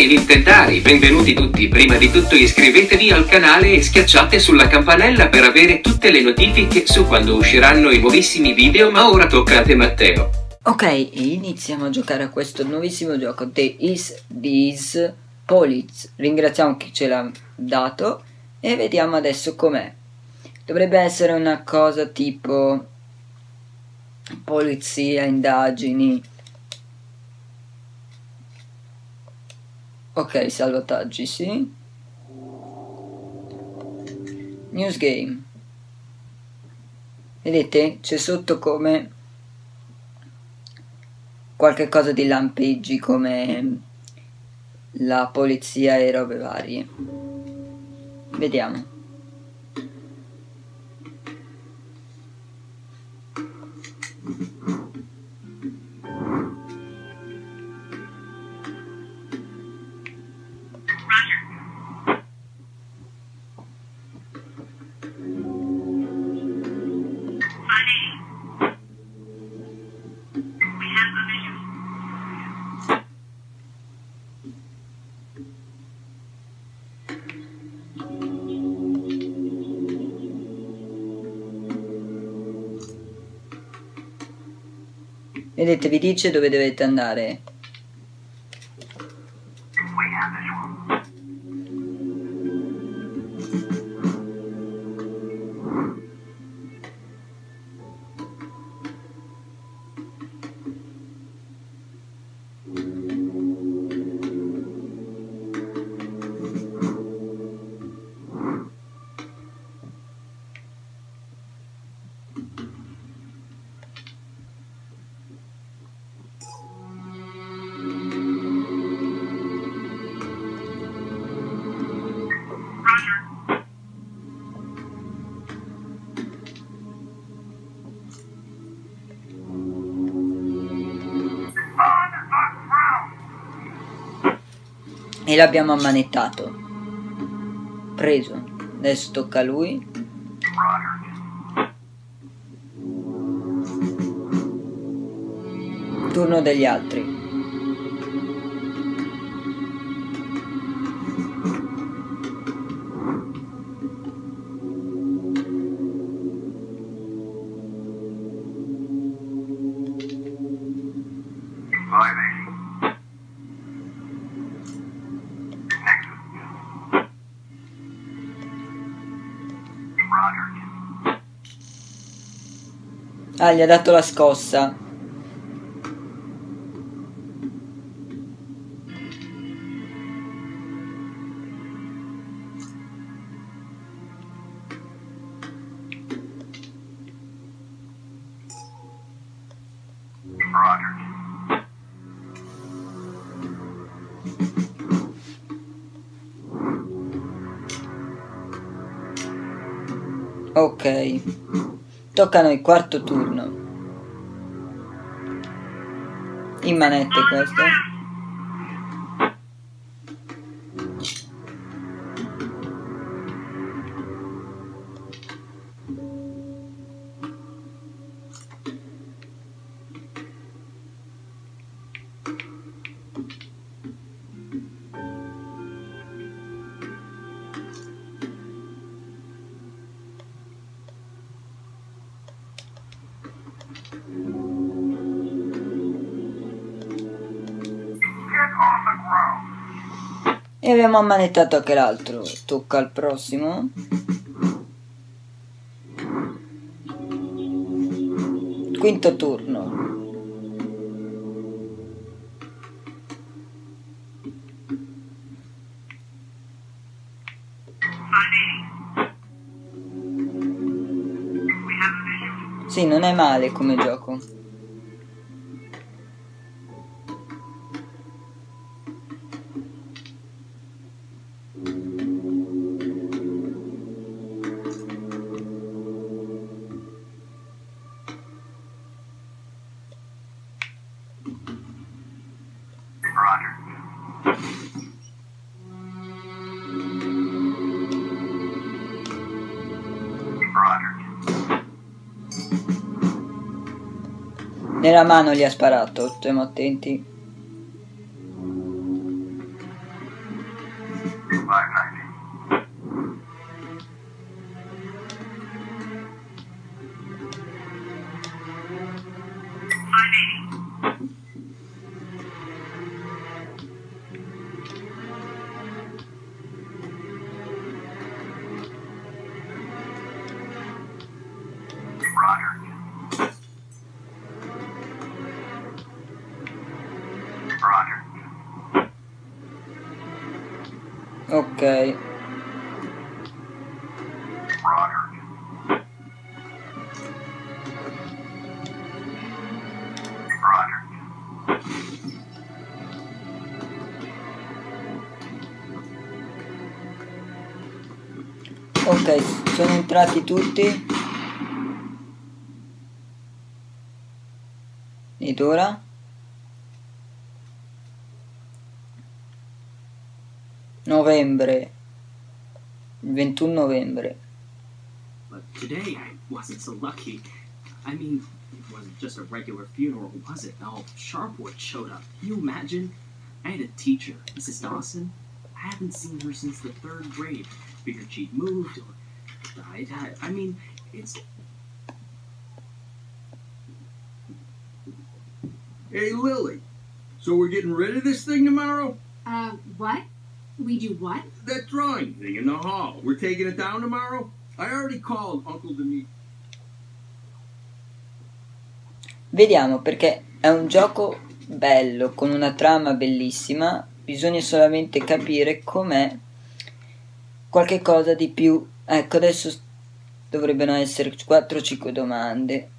i Nintendari, benvenuti tutti. Prima di tutto iscrivetevi al canale e schiacciate sulla campanella per avere tutte le notifiche su quando usciranno i nuovissimi video, ma ora tocca a te Matteo. Ok, iniziamo a giocare a questo nuovissimo gioco, The Is This Police. Ringraziamo chi ce l'ha dato e vediamo adesso com'è. Dovrebbe essere una cosa tipo polizia, indagini. Ok, salvataggi, sì. News game. Vedete? C'è sotto come qualche cosa di lampeggi come la polizia e robe varie. Vediamo. Vedete, vi dice dove dovete andare. E l'abbiamo ammanettato. Preso. Adesso tocca a lui. Turno degli altri. Ah, gli ha dato la scossa. Ok. Tocca a noi, quarto turno. In manette questo. E abbiamo ammanettato anche l'altro. Tocca al prossimo. Quinto turno. Sì, non è male come gioco. Nella mano gli ha sparato, stiamo attenti. Roger. Ok. Ok, sono entrati tutti. Ed ora? Novembre. 21 novembre. But today I wasn't so lucky. I mean, it wasn't just a regular funeral, was it? No, Sharpwood showed up. Can you imagine? I had a teacher, Mrs. Dawson. I haven't seen her since the third grade. Figured she'd moved or died. I, I mean, it's. Hey, Lily. So we're getting rid of this thing tomorrow? Uh, what? We do what? That drawing thing in the hall. We're taking it down tomorrow? I already called Uncle Demetri. Vediamo perché è un gioco bello, con una trama bellissima, bisogna solamente capire com'è qualche cosa di più. Ecco, adesso dovrebbero essere 4-5 domande.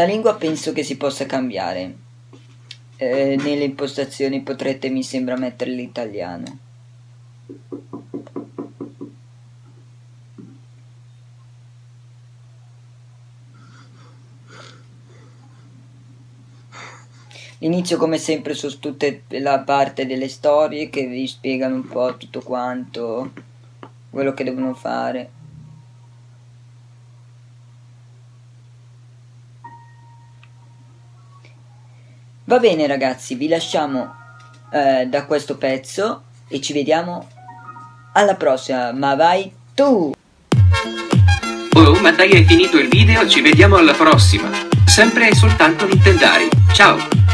La lingua penso che si possa cambiare. Eh, nelle impostazioni potrete, mi sembra, mettere l'italiano. L'inizio come sempre su tutta la parte delle storie che vi spiegano un po' tutto quanto, quello che devono fare. Va bene ragazzi, vi lasciamo eh, da questo pezzo e ci vediamo alla prossima, ma vai tu! Oh, ma dai hai finito il video, ci vediamo alla prossima. Sempre e soltanto Nintendari. Ciao!